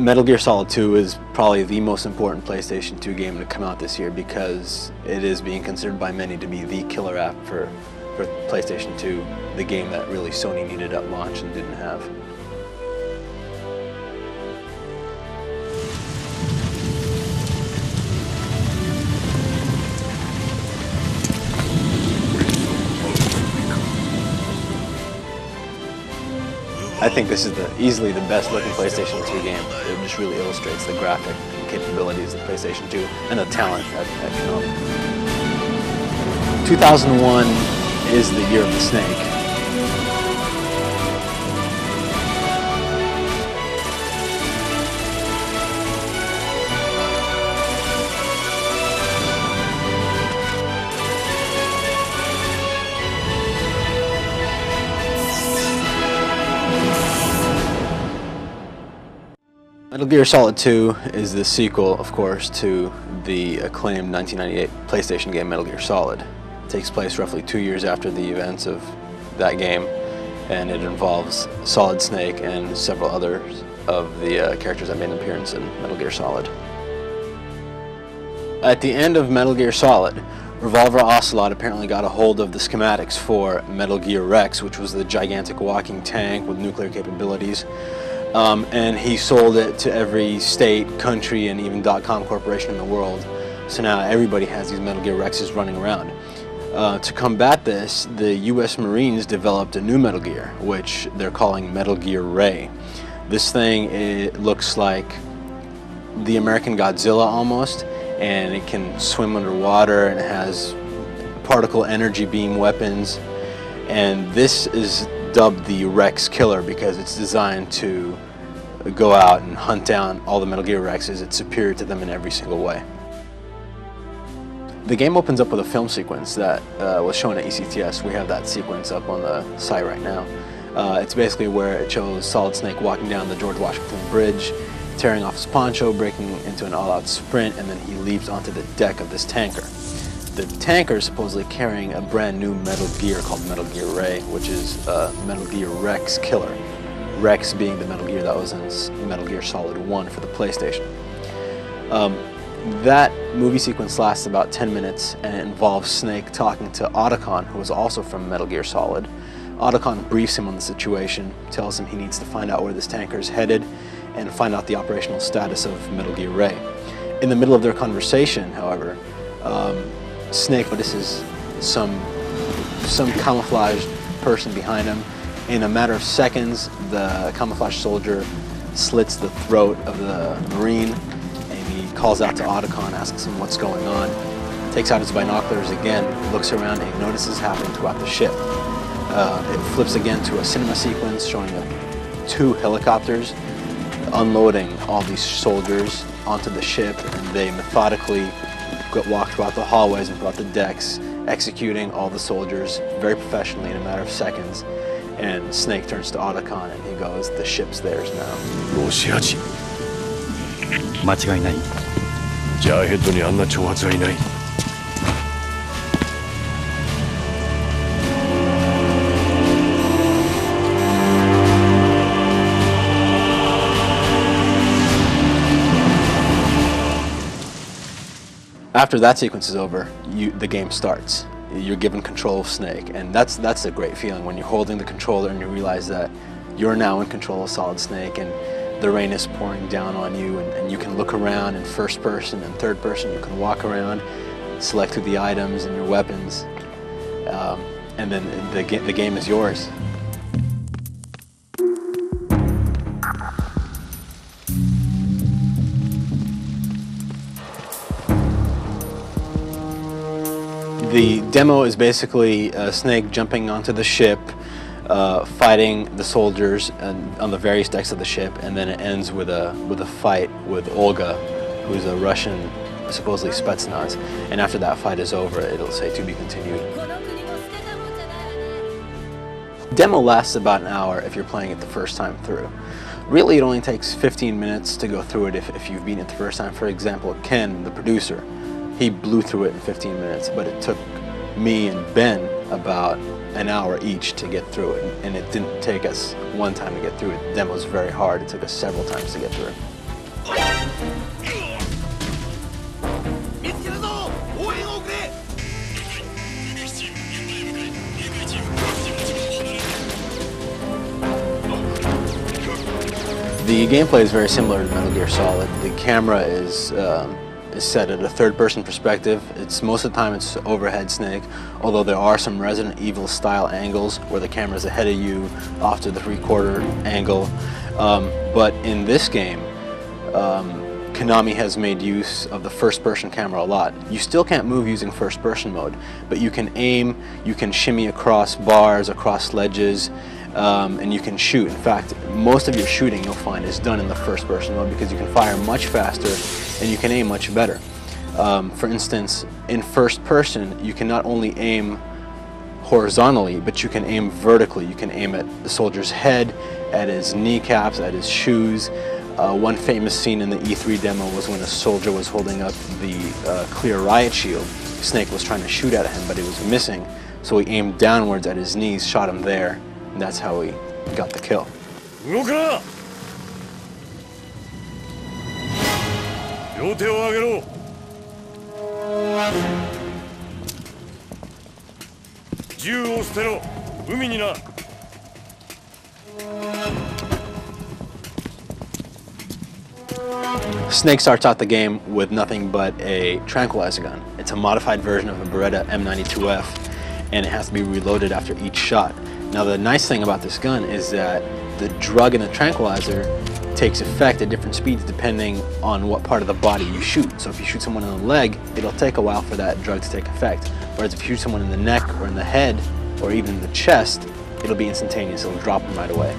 Metal Gear Solid 2 is probably the most important PlayStation 2 game to come out this year because it is being considered by many to be the killer app for, for PlayStation 2, the game that really Sony needed at launch and didn't have. I think this is the, easily the best looking PlayStation 2 game. It just really illustrates the graphic capabilities of PlayStation 2 and the talent at, at Konami. 2001 is the year of the snake. Metal Gear Solid 2 is the sequel, of course, to the acclaimed 1998 PlayStation game Metal Gear Solid. It takes place roughly two years after the events of that game, and it involves Solid Snake and several others of the uh, characters that made an appearance in Metal Gear Solid. At the end of Metal Gear Solid, Revolver Ocelot apparently got a hold of the schematics for Metal Gear Rex, which was the gigantic walking tank with nuclear capabilities. Um, and he sold it to every state, country, and even dot .com corporation in the world. So now everybody has these Metal Gear Rexes running around. Uh, to combat this, the U.S. Marines developed a new Metal Gear, which they're calling Metal Gear Ray. This thing it looks like the American Godzilla almost, and it can swim underwater and it has particle energy beam weapons. And this is dubbed the Rex Killer because it's designed to go out and hunt down all the Metal Gear Rexes. It's superior to them in every single way. The game opens up with a film sequence that uh, was shown at ECTS. We have that sequence up on the site right now. Uh, it's basically where it shows Solid Snake walking down the George Washington Bridge, tearing off his poncho, breaking into an all-out sprint, and then he leaps onto the deck of this tanker. The tanker is supposedly carrying a brand new Metal Gear called Metal Gear Ray, which is uh, Metal Gear Rex Killer. Rex being the Metal Gear that was in Metal Gear Solid 1 for the PlayStation. Um, that movie sequence lasts about 10 minutes and it involves Snake talking to Otacon, who is also from Metal Gear Solid. Otacon briefs him on the situation, tells him he needs to find out where this tanker is headed and find out the operational status of Metal Gear Ray. In the middle of their conversation, however, um, Snake but this is some, some camouflaged person behind him. In a matter of seconds, the camouflaged soldier slits the throat of the Marine and he calls out to Otacon, asks him what's going on. Takes out his binoculars again, looks around and notices happening throughout the ship. Uh, it flips again to a cinema sequence showing two helicopters unloading all these soldiers onto the ship and they methodically walk throughout the hallways and throughout the decks, executing all the soldiers very professionally in a matter of seconds. And Snake turns to Otacon and he goes, the ship's theirs now. ロシア人間違いないジャーヘッドにあんな挑発はいない After that sequence is over, you, the game starts. You're given control of Snake, and that's that's a great feeling when you're holding the controller and you realize that you're now in control of Solid Snake, and the rain is pouring down on you, and, and you can look around in first person and third person. You can walk around, select the items and your weapons, um, and then the, the game is yours. The demo is basically uh, Snake jumping onto the ship, uh, fighting the soldiers and, on the various decks of the ship, and then it ends with a with a fight with Olga, who's a Russian, supposedly Spetsnaz. And after that fight is over, it'll say to be continued. Demo lasts about an hour if you're playing it the first time through. Really, it only takes 15 minutes to go through it if, if you've beaten it the first time. For example, Ken, the producer, he blew through it in 15 minutes, but it took me and Ben about an hour each to get through it. And it didn't take us one time to get through it. The demo was very hard. It took us several times to get through it. The gameplay is very similar to Metal Gear Solid. The camera is um, is set at a third-person perspective. It's most of the time it's overhead snake, although there are some Resident Evil style angles where the camera is ahead of you, off to the three-quarter angle. Um, but in this game, um, Konami has made use of the first-person camera a lot. You still can't move using first-person mode, but you can aim, you can shimmy across bars, across ledges, um, and you can shoot. In fact, most of your shooting you'll find is done in the first-person mode because you can fire much faster and you can aim much better. Um, for instance, in first person, you can not only aim horizontally, but you can aim vertically. You can aim at the soldier's head, at his kneecaps, at his shoes. Uh, one famous scene in the E3 demo was when a soldier was holding up the uh, clear riot shield. Snake was trying to shoot at him, but it was missing. So he aimed downwards at his knees, shot him there, and that's how he got the kill. Snake starts out the game with nothing but a tranquilizer gun. It's a modified version of a Beretta M92F, and it has to be reloaded after each shot. Now the nice thing about this gun is that the drug in the tranquilizer takes effect at different speeds depending on what part of the body you shoot. So if you shoot someone in the leg, it'll take a while for that drug to take effect. Whereas if you shoot someone in the neck or in the head or even in the chest, it'll be instantaneous. It'll drop them right away.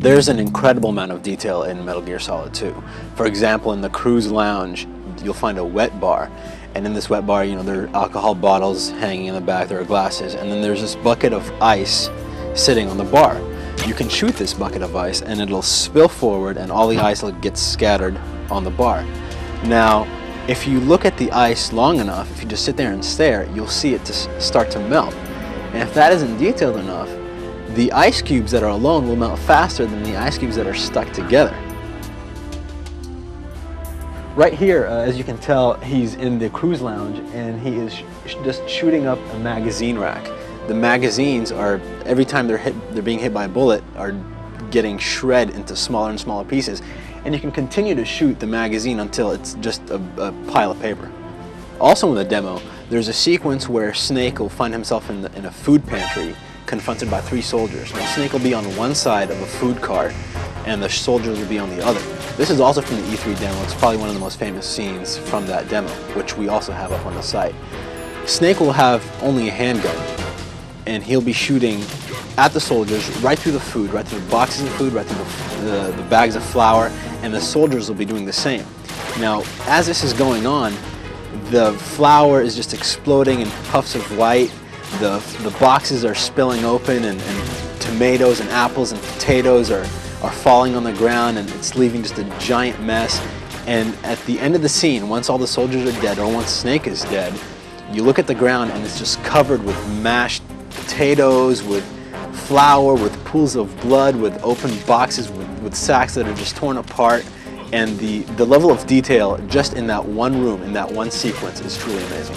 There's an incredible amount of detail in Metal Gear Solid 2. For example, in the cruise lounge, you'll find a wet bar. And in this wet bar, you know, there are alcohol bottles hanging in the back, there are glasses, and then there's this bucket of ice sitting on the bar. You can shoot this bucket of ice and it'll spill forward and all the ice will get scattered on the bar. Now, if you look at the ice long enough, if you just sit there and stare, you'll see it to start to melt. And if that isn't detailed enough, the ice cubes that are alone will melt faster than the ice cubes that are stuck together. Right here, uh, as you can tell, he's in the cruise lounge and he is sh- just shooting up a magazine rack. The magazines are, every time they're hit, they're being hit by a bullet, are getting shred into smaller and smaller pieces. And you can continue to shoot the magazine until it's just a, a pile of paper. Also in the demo, there's a sequence where Snake will find himself in, the, in a food pantry confronted by three soldiers. Now Snake will be on one side of a food cart and the soldiers will be on the other. This is also from the E3 demo. It's probably one of the most famous scenes from that demo, which we also have up on the site. Snake will have only a handgun and he'll be shooting at the soldiers right through the food, right through the boxes of food, right through the, the, the bags of flour, and the soldiers will be doing the same. Now, as this is going on, the flour is just exploding in puffs of white. The, the boxes are spilling open, and, and tomatoes and apples and potatoes are, are falling on the ground, and it's leaving just a giant mess. And at the end of the scene, once all the soldiers are dead, or once Snake is dead, you look at the ground and it's just covered with mashed potatoes, with flour, with pools of blood, with open boxes, with, with sacks that are just torn apart. And the, the level of detail just in that one room, in that one sequence, is truly amazing.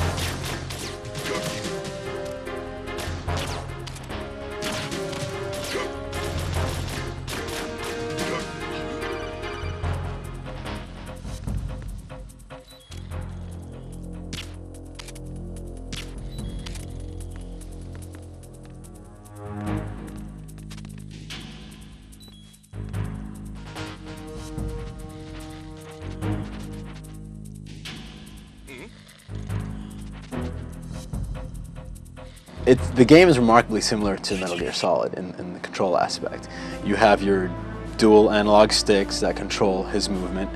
The game is remarkably similar to Metal Gear Solid in, in the control aspect. You have your dual analog sticks that control his movement.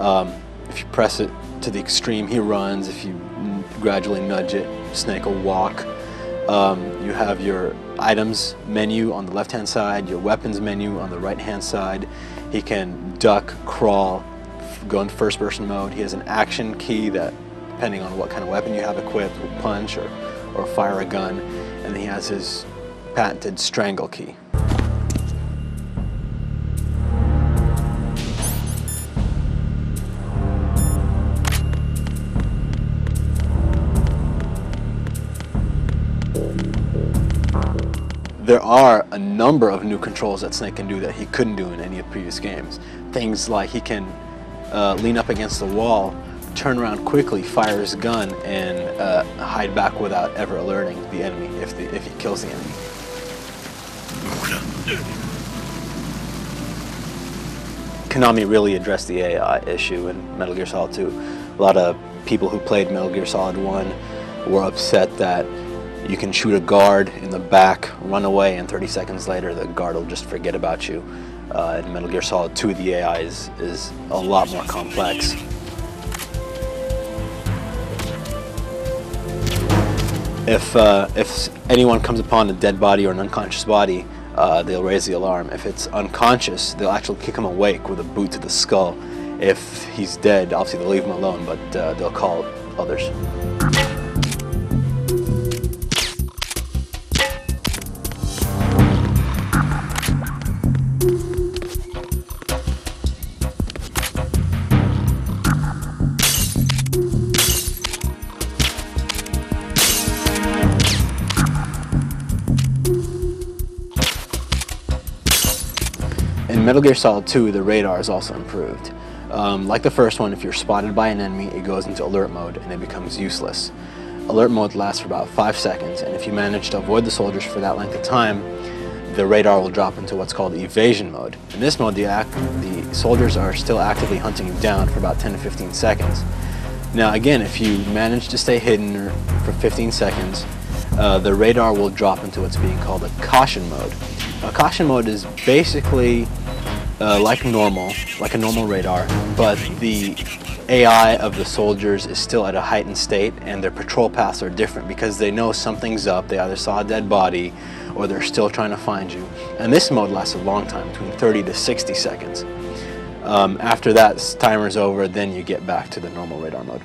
Um, if you press it to the extreme, he runs. If you gradually nudge it, Snake will walk. Um, you have your items menu on the left-hand side, your weapons menu on the right-hand side. He can duck, crawl, go into first-person mode. He has an action key that, depending on what kind of weapon you have equipped, will punch or, or fire a gun. And he has his patented strangle key. there are a number of new controls that Snake can do that he couldn't do in any of the previous games. Things like he can uh, lean up against the wall, turn around quickly, fire his gun, and uh, hide back without ever alerting the enemy if, the, if he kills the enemy. Konami really addressed the AI issue in Metal Gear Solid 2. A lot of people who played Metal Gear Solid 1 were upset that you can shoot a guard in the back, run away, and 30 seconds later the guard will just forget about you. Uh, in Metal Gear Solid 2, the AI is, is a lot more complex. If, uh, if anyone comes upon a dead body or an unconscious body, uh, they'll raise the alarm. If it's unconscious, they'll actually kick him awake with a boot to the skull. If he's dead, obviously they'll leave him alone, but uh, they'll call others. Metal Gear Solid 2, the radar is also improved. Um, like the first one, if you're spotted by an enemy, it goes into alert mode and it becomes useless. Alert mode lasts for about 5 seconds, and if you manage to avoid the soldiers for that length of time, the radar will drop into what's called evasion mode. In this mode, the, the soldiers are still actively hunting you down for about 10 to 15 seconds. Now again, if you manage to stay hidden for 15 seconds, uh, the radar will drop into what's being called a caution mode. Now, caution mode is basically uh, like normal, like a normal radar, but the AI of the soldiers is still at a heightened state and their patrol paths are different because they know something's up. They either saw a dead body or they're still trying to find you. And this mode lasts a long time, between 30 to 60 seconds. Um, after that timer's over, then you get back to the normal radar mode.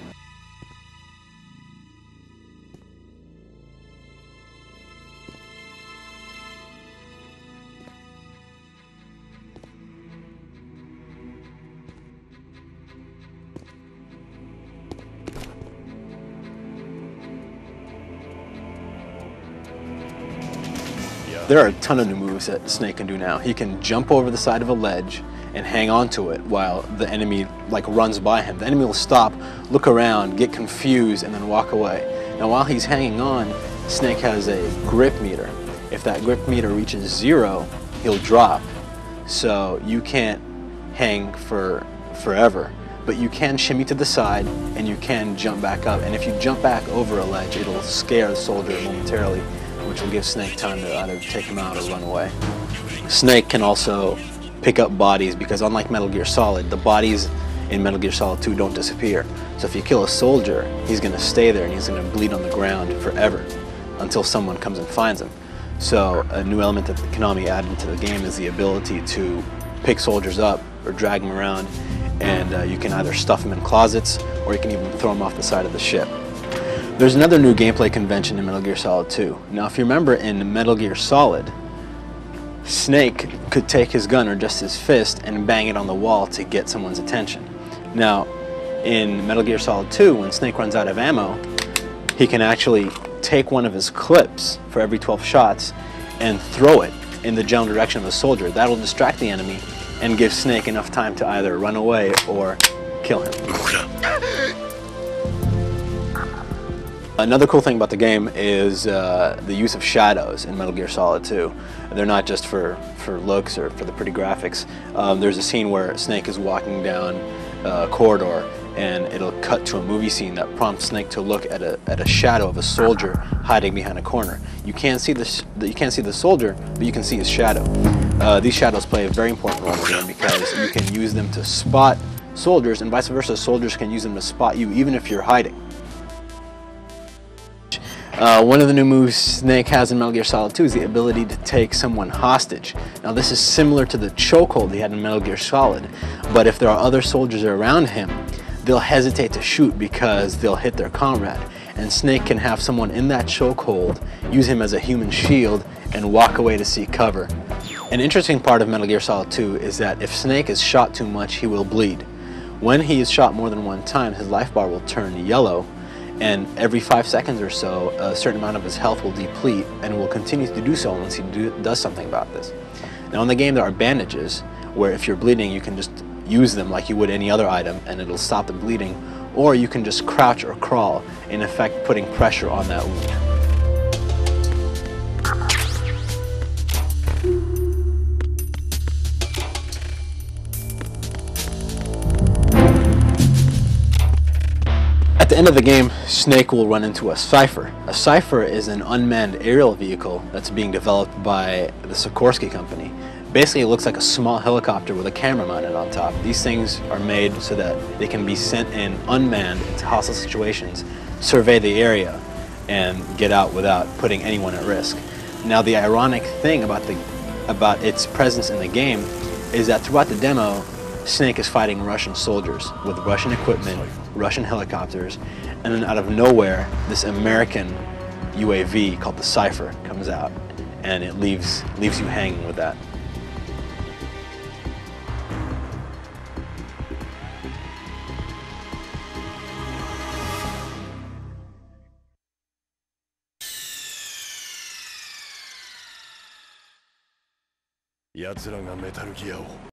There are a ton of new moves that Snake can do now. He can jump over the side of a ledge and hang on to it while the enemy like runs by him. The enemy will stop, look around, get confused, and then walk away. Now while he's hanging on, Snake has a grip meter. If that grip meter reaches zero, he'll drop. So you can't hang for forever, but you can shimmy to the side and you can jump back up. And if you jump back over a ledge, it'll scare the soldier momentarily which will give Snake time to either take him out or run away. Snake can also pick up bodies because unlike Metal Gear Solid, the bodies in Metal Gear Solid 2 don't disappear. So if you kill a soldier, he's going to stay there and he's going to bleed on the ground forever until someone comes and finds him. So a new element that Konami added into the game is the ability to pick soldiers up or drag them around and uh, you can either stuff them in closets or you can even throw them off the side of the ship. There's another new gameplay convention in Metal Gear Solid 2. Now, if you remember in Metal Gear Solid, Snake could take his gun or just his fist and bang it on the wall to get someone's attention. Now, in Metal Gear Solid 2, when Snake runs out of ammo, he can actually take one of his clips for every 12 shots and throw it in the general direction of a soldier. That'll distract the enemy and give Snake enough time to either run away or kill him. Another cool thing about the game is uh, the use of shadows in Metal Gear Solid 2. They're not just for, for looks or for the pretty graphics. Um, there's a scene where Snake is walking down a corridor and it'll cut to a movie scene that prompts Snake to look at a, at a shadow of a soldier hiding behind a corner. You can't see the, you can't see the soldier, but you can see his shadow. Uh, these shadows play a very important role in the game because you can use them to spot soldiers and vice versa, soldiers can use them to spot you even if you're hiding. Uh, one of the new moves Snake has in Metal Gear Solid 2 is the ability to take someone hostage. Now this is similar to the chokehold he had in Metal Gear Solid, but if there are other soldiers around him, they'll hesitate to shoot because they'll hit their comrade. And Snake can have someone in that chokehold use him as a human shield and walk away to seek cover. An interesting part of Metal Gear Solid 2 is that if Snake is shot too much, he will bleed. When he is shot more than one time, his life bar will turn yellow, and every five seconds or so, a certain amount of his health will deplete and will continue to do so unless he do, does something about this. Now, in the game, there are bandages where if you're bleeding, you can just use them like you would any other item and it'll stop the bleeding, or you can just crouch or crawl, in effect, putting pressure on that wound. End of the game, Snake will run into a Cypher. A Cypher is an unmanned aerial vehicle that's being developed by the Sikorsky company. Basically, it looks like a small helicopter with a camera mounted on top. These things are made so that they can be sent in unmanned into hostile situations, survey the area, and get out without putting anyone at risk. Now, the ironic thing about the about its presence in the game is that throughout the demo, Snake is fighting Russian soldiers with Russian equipment, Russian helicopters, and then out of nowhere, this American UAV called the Cypher comes out, and it leaves leaves you hanging with that.